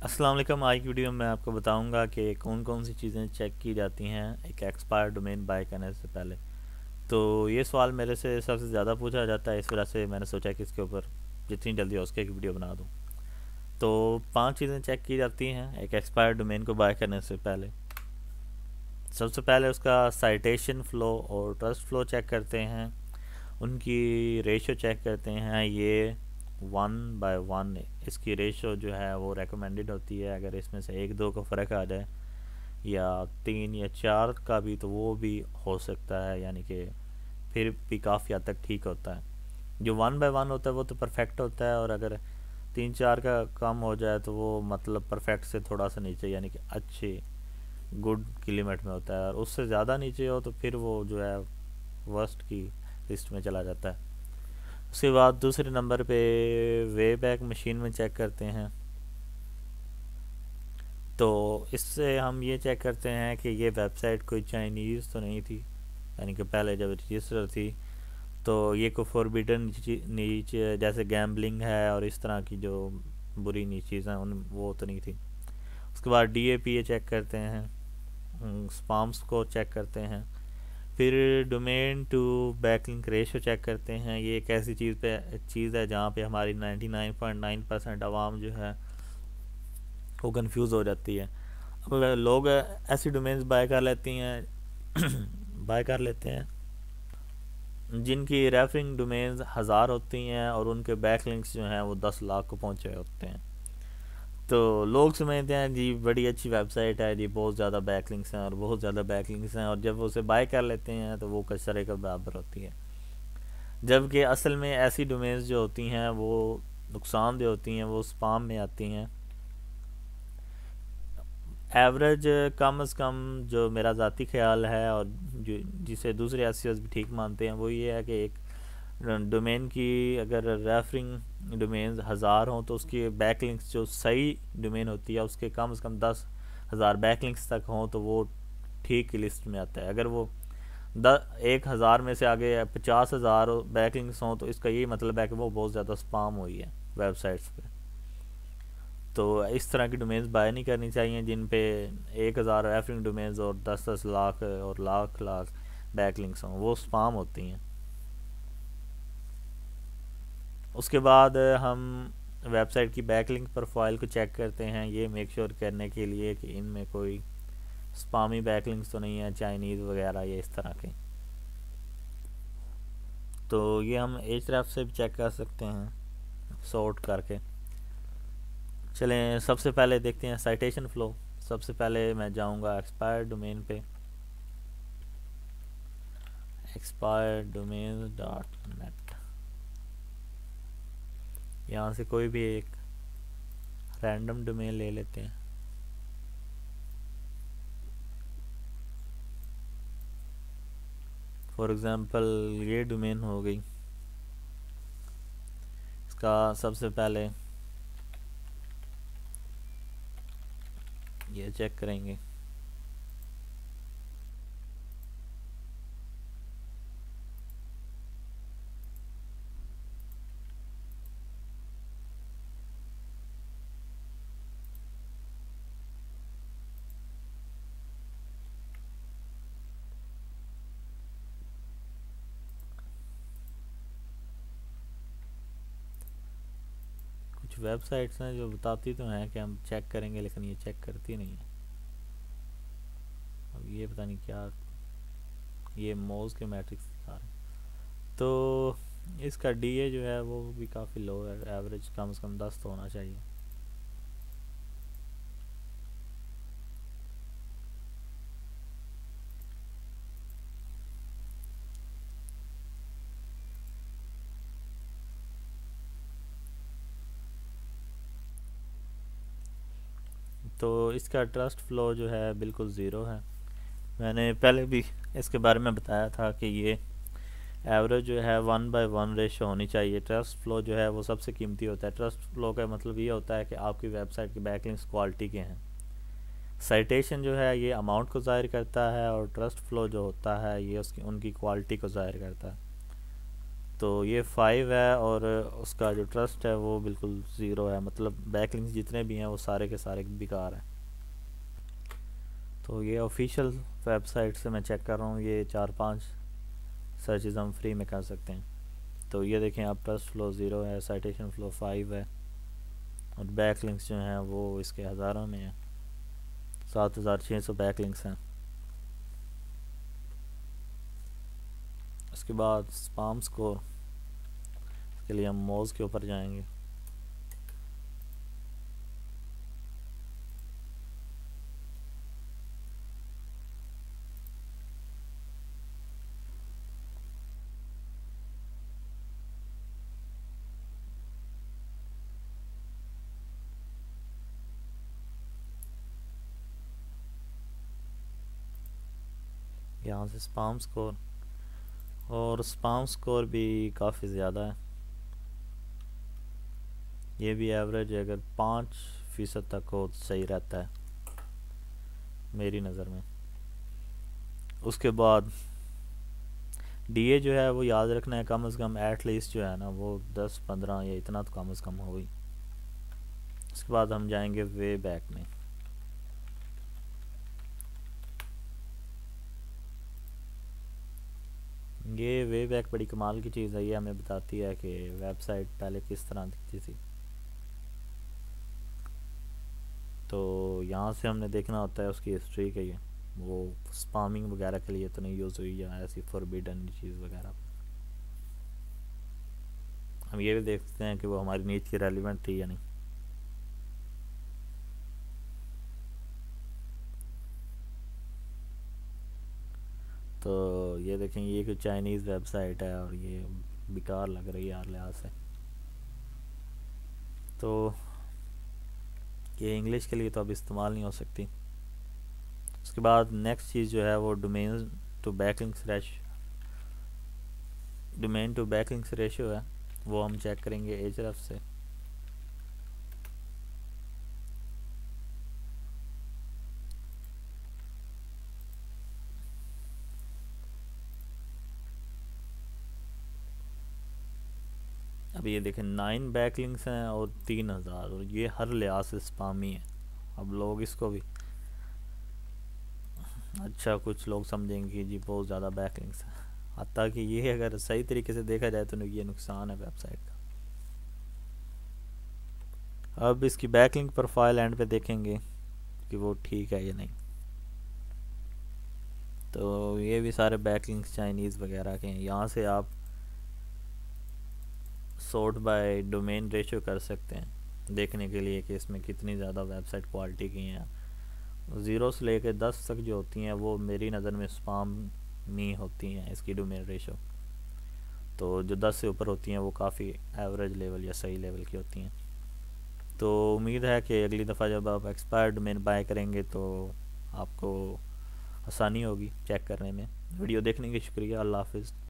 السلام علیکم، آج کی ویڈیو میں میں آپ کو بتاؤں گا کہ کون کون سی چیزیں چیک کی جاتی ہیں ایک ایکسپائر ڈومین بائی کرنے سے پہلے۔ تو یہ سوال میرے سے سب سے زیادہ پوچھا جاتا ہے، اس وجہ سے میں نے سوچا کہ اس کے اوپر جتنی جلدی ہو اس ایک ویڈیو بنا دوں۔ تو پانچ چیزیں چیک کی جاتی ہیں ایک ایکسپائر ڈومین کو بائی کرنے سے پہلے۔ سب سے پہلے اس کا سائٹیشن فلو اور ٹرسٹ فلو چیک کرتے ہیں۔ ان کی ریشو چیک کرتے ہیں۔ یہ ون بائی ون اس کی ریشو جو ہے وہ ریکمینڈڈ ہوتی ہے۔ اگر اس میں سے ایک دو کا فرق آ جائے یا تین یا چار کا بھی تو وہ بھی ہو سکتا ہے یعنی کہ پھر بھی کافی حد تک ٹھیک ہوتا ہے۔ جو ون بائی ون ہوتا ہے وہ تو پرفیکٹ ہوتا ہے، اور اگر تین چار کا کم ہو جائے تو وہ مطلب پرفیکٹ سے تھوڑا سا نیچے یعنی کہ اچھی گڈ کی میں ہوتا ہے۔ اور اس سے زیادہ نیچے ہو تو پھر وہ جو ہے ورسٹ کی لسٹ میں چلا جاتا ہے۔ اس کے بعد دوسرے نمبر پہ وے بیک مشین میں چیک کرتے ہیں۔ تو اس سے ہم یہ چیک کرتے ہیں کہ یہ ویب سائٹ کوئی چائنیز تو نہیں تھی یعنی کہ پہلے جب رجسٹر تھی تو یہ کوئی فوربیڈن نیچ، جیسے گیمبلنگ ہے اور اس طرح کی جو بری نیچ چیزیں ان وہ تو نہیں تھی۔ اس کے بعد D A P a check کرتے ہیں اسپامس کو چیک کرتے ہیں۔ پھر domain to backlink ratio check کرتے ہیں۔ یہ ایک ایسی چیز پہ، چیز ہے جہاں پہ ہماری ninety nine point nine percent عوام جو ہے وہ کنفیوز ہو جاتی ہے۔ اب لوگ ایسی ڈومینز بائی کر لیتی ہیں بائی کر لیتے ہیں، جن کی ریفرنگ ڈومینز ہزار ہوتی ہیں اور ان کے بیک لنکس جو ہیں وہ دس لاکھ کو پہنچے ہوتے ہیں۔ تو لوگ سمجھتے ہیں جی بڑی اچھی ویب سائٹ ہے جی بہت زیادہ بیک لنکس ہیں اور بہت زیادہ بیک لنکس ہیں اور جب وہ اسے بائی کر لیتے ہیں تو وہ کچرے کا برابر ہوتی ہے۔ جبکہ اصل میں ایسی ڈومینز جو ہوتی ہیں، وہ نقصان دہ ہوتی ہیں، وہ سپام میں آتی ہیں۔ ایوریج کم از کم جو میرا ذاتی خیال ہے اور جو جسے دوسرے ایس بھی ٹھیک مانتے ہیں، وہ یہ ہے کہ ایک ڈومین کی اگر ریفرنگ ڈومینز ہزار ہوں تو اس کی بیک لنکس جو صحیح ڈومین ہوتی ہے، اس کے کم از کم دس ہزار بیک لنکس تک ہوں تو وہ ٹھیک لسٹ میں آتا ہے۔ اگر وہ ایک ہزار میں سے آگے پچاس ہزار بیک لنکس ہوں تو اس کا یہی مطلب ہے کہ وہ بہت زیادہ سپام ہوئی ہے ویب سائٹس پہ۔ تو اس طرح کی ڈومینز بائی نہیں کرنی چاہیے جن پہ ایک ہزار ریفرنگ ڈومینز اور دس دس لاکھ اور لاکھ لاکھ بیک لنکس ہوں، وہ سپام ہوتی ہیں۔ اس کے بعد ہم ویب سائٹ کی بیک لنک پروفائل کو چیک کرتے ہیں، یہ میک شور کرنے کے لیے کہ ان میں کوئی سپامی بیک لنکس تو نہیں ہیں چائنیز وغیرہ یا اس طرح کے۔ تو یہ ہم ایچ ریف سے بھی چیک کر سکتے ہیں سورٹ کر کے۔ چلیں، سب سے پہلے دیکھتے ہیں سائٹیشن فلو سب سے پہلے میں جاؤں گا ایکسپائر ڈومین پہ۔ ایکسپائر ڈومین ڈاٹ نیٹ یہاں سے کوئی بھی ایک رینڈم ڈومین لے لیتے ہیں۔ فار ایگزامپل یہ ڈومین ہو گئی۔ اس کا سب سے پہلے یہ چیک کریں گے۔ کچھ ویب سائٹس ہیں جو بتاتی تو ہیں کہ ہم چیک کریں گے لیکن یہ چیک کرتی نہیں ہے اب یہ پتہ نہیں کیا یہ موز کے میٹرکس دکھا رہے ہیں۔ تو اس کا ڈی اے جو ہے وہ بھی کافی لو ہے ایوریج کم از کم دس تو ہونا چاہیے۔ تو اس کا ٹرسٹ فلو جو ہے بالکل زیرو ہے۔ میں نے پہلے بھی اس کے بارے میں بتایا تھا کہ یہ ایوریج جو ہے ون بائی ون ریشو ہونی چاہیے۔ ٹرسٹ فلو جو ہے وہ سب سے قیمتی ہوتا ہے۔ ٹرسٹ فلو کا مطلب یہ ہوتا ہے کہ آپ کی ویب سائٹ کی بیک لنکس کوالٹی کے ہیں۔ سائٹیشن جو ہے یہ اماؤنٹ کو ظاہر کرتا ہے اور ٹرسٹ فلو جو ہوتا ہے یہ اس کی ان کی کوالٹی کو ظاہر کرتا ہے۔ تو یہ فائیو ہے اور اس کا جو ٹرسٹ ہے وہ بالکل زیرو ہے۔ مطلب بیک لنکس جتنے بھی ہیں وہ سارے کے سارے بیکار ہیں۔ تو یہ آفیشیل ویب سائٹ سے میں چیک کر رہا ہوں، یہ چار پانچ سرچز ہم فری میں کر سکتے ہیں۔ تو یہ دیکھیں، آپ ٹرسٹ فلو زیرو ہے سائٹیشن فلو فائیو ہے اور بیک لنکس جو ہیں وہ اس کے ہزاروں میں ہیں۔ سات ہزار چھ سو بیک لنکس ہیں۔ کے بعد سپام سکور اس کے لیے ہم موز کے اوپر جائیں گے۔ یہاں سے سپام سکور اور سپام سکور بھی کافی زیادہ ہے۔ یہ بھی ایوریج اگر پانچ فیصد تک ہو صحیح رہتا ہے۔ میری نظر میں۔ اس کے بعد ڈی اے جو ہے، وہ یاد رکھنا ہے، کم از کم ایٹ لیسٹ جو ہے نا، وہ دس، پندرہ یا اتنا تو کم از کم ہوئی اس کے بعد ہم جائیں گے وے بیک میں۔ یہ وے بیک بڑی کمال کی چیز ہے، یہ ہمیں بتاتی ہے کہ ویب سائٹ پہلے کس طرح دکھتی تھی تو یہاں سے ہم نے دیکھنا ہوتا ہے اس کی ہسٹری کا یہ وہ سپامنگ وغیرہ کے لیے تو نہیں یوز ہوئی یا ایسی فوربیڈن چیز وغیرہ۔ ہم یہ بھی دیکھتے ہیں کہ وہ ہماری نیچ کی ریلیونٹ تھی یا نہیں۔ تو یہ دیکھیں یہ کوئی چائنیز ویب سائٹ ہے اور یہ بیکار لگ رہی ہے ہر لحاظ سے۔ تو یہ انگلش کے لیے تو اب استعمال نہیں ہو سکتی۔ اس کے بعد نیکسٹ چیز جو ہے وہ domain to backlinks domain to backlinks ratio ہے وہ ہم چیک کریں گے ایچ رف سے۔ اب یہ دیکھیں، نائن بیک لنکس ہیں اور تین ہزار، اور یہ ہر لحاظ سے سپامی ہے اب لوگ اس کو بھی اچھا کچھ لوگ سمجھیں گے جی بہت زیادہ بیک لنکس ہیں۔ حتیٰ کہ یہ اگر صحیح طریقے سے دیکھا جائے تو یہ نقصان ہے ویب سائٹ کا۔ اب اس کی بیک لنک پروفائل اینڈ پہ دیکھیں گے کہ وہ ٹھیک ہے یا نہیں۔ تو یہ بھی سارے بیک لنکس چائنیز وغیرہ کے ہیں۔ یہاں سے آپ سورٹ بائی ڈومین ریشو کر سکتے ہیں۔ دیکھنے کے لیے کہ اس میں کتنی زیادہ ویب سائٹ کوالٹی کی ہیں۔ زیرو سے لے کے دس تک جو ہوتی ہیں وہ میری نظر میں سپام می ہوتی ہیں اس کی ڈومین ریشو تو جو دس سے اوپر ہوتی ہیں وہ کافی ایوریج لیول یا صحیح لیول کی ہوتی ہیں۔ تو امید ہے کہ اگلی دفعہ جب آپ ایکسپائر ڈومین بائی کریں گے تو آپ کو آسانی ہوگی چیک کرنے میں۔ ویڈیو دیکھنے کی شکریہ، اللہ حافظ۔